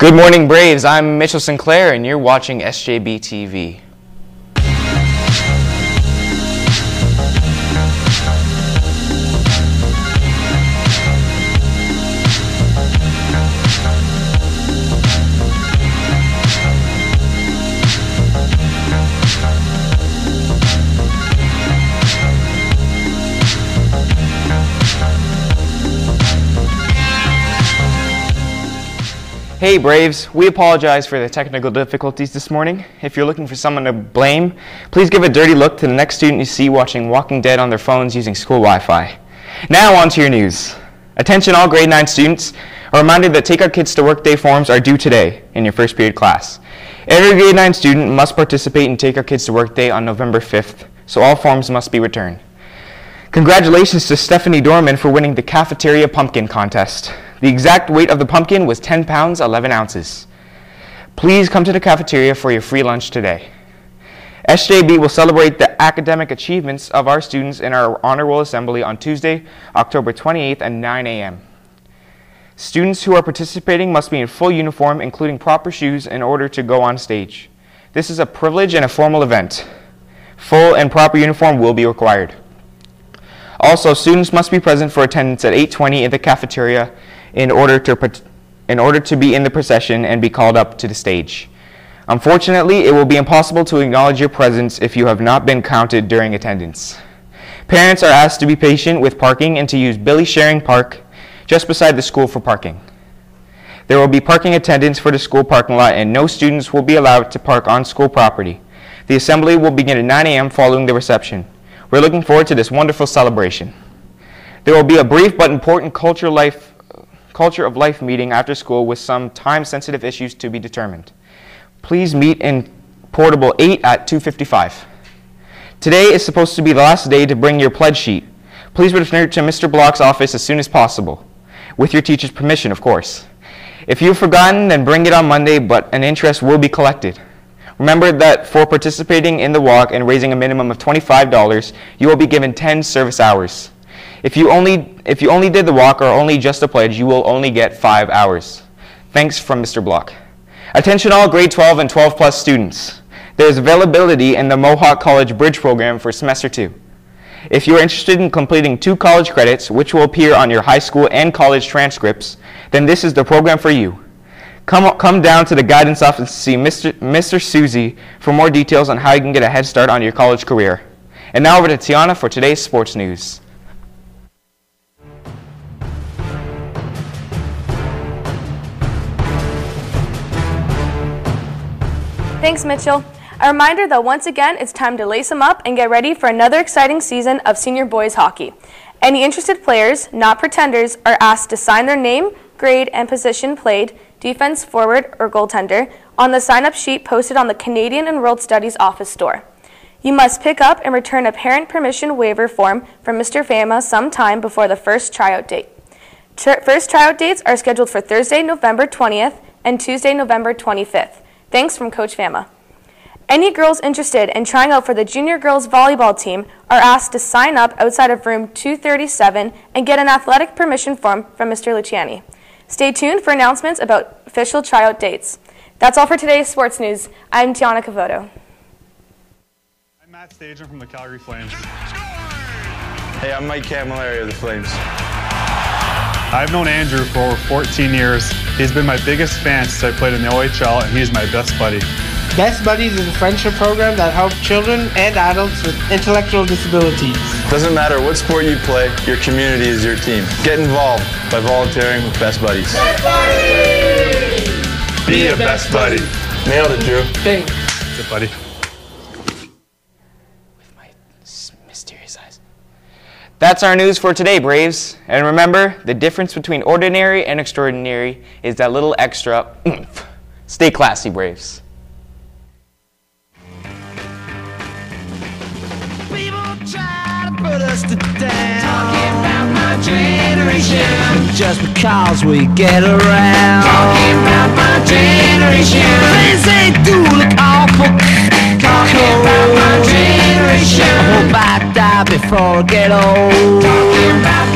Good morning, Braves. I'm Mitchell Sinclair, and you're watching SJB TV. Hey Braves, we apologize for the technical difficulties this morning. If you're looking for someone to blame, please give a dirty look to the next student you see watching Walking Dead on their phones using school Wi-Fi. Now on to your news. Attention all grade 9 students, a reminder that Take Our Kids to Work Day forms are due today in your first period class. Every grade 9 student must participate in Take Our Kids to Work Day on November 5th, so all forms must be returned. Congratulations to Stephanie Dorman for winning the Cafeteria Pumpkin Contest. The exact weight of the pumpkin was 10 pounds 11 ounces. Please come to the cafeteria for your free lunch today. SJB will celebrate the academic achievements of our students in our honor roll assembly on Tuesday, October 28th at 9 a.m. Students who are participating must be in full uniform, including proper shoes, in order to go on stage. This is a privilege and a formal event. Full and proper uniform will be required. Also, students must be present for attendance at 8:20 in the cafeteria in order to in order to be in the procession and be called up to the stage. Unfortunately, it will be impossible to acknowledge your presence if you have not been counted during attendance. Parents are asked to be patient with parking and to use Billy Sherring Park just beside the school for parking. There will be parking attendants for the school parking lot and no students will be allowed to park on school property. The assembly will begin at 9 a.m. following the reception. We're looking forward to this wonderful celebration. There will be a brief but important culture life culture of life meeting after school with some time sensitive issues to be determined. Please meet in portable 8 at 255. Today is supposed to be the last day to bring your pledge sheet. Please return to Mr. Block's office as soon as possible, with your teacher's permission, of course. If you've forgotten, then bring it on Monday, but an interest will be collected. Remember that for participating in the walk and raising a minimum of $25, you will be given 10 service hours. If you only if you only did the walk or only just a pledge, you will only get five hours. Thanks from Mr. Block. Attention all grade 12 and 12 plus students. There is availability in the Mohawk College Bridge program for semester two. If you are interested in completing two college credits, which will appear on your high school and college transcripts, then this is the program for you. Come, come down to the guidance office to see Mr. Mr. Susie for more details on how you can get a head start on your college career. And now over to Tiana for today's sports news. Thanks, Mitchell. A reminder that once again, it's time to lace them up and get ready for another exciting season of senior boys hockey. Any interested players, not pretenders, are asked to sign their name, grade, and position played, defense, forward, or goaltender, on the sign up sheet posted on the Canadian and World Studies office store. You must pick up and return a parent permission waiver form from Mr. Fama sometime before the first tryout date. First tryout dates are scheduled for Thursday, November 20th and Tuesday, November 25th. Thanks from Coach Fama. Any girls interested in trying out for the junior girls volleyball team are asked to sign up outside of room 237 and get an athletic permission form from Mr. Luciani. Stay tuned for announcements about official tryout dates. That's all for today's sports news. I'm Tiana Cavoto. I'm Matt Stajan from the Calgary Flames. Hey, I'm Mike Cammalleri of the Flames. I've known Andrew for over 14 years. He's been my biggest fan since I played in the OHL, and he's my best buddy. Best Buddies is a friendship program that helps children and adults with intellectual disabilities. Doesn't matter what sport you play, your community is your team. Get involved by volunteering with Best Buddies. Best Buddies! Be a Best Buddy. Nailed it, Drew. Thanks. That's it, buddy. That's our news for today, Braves. And remember, the difference between ordinary and extraordinary is that little extra oomph. Stay classy, Braves. put us to down. Talking about my generation. Just because we get around. Talking about my generation. Things they do look awful. Talking about my generation. I die before I get old.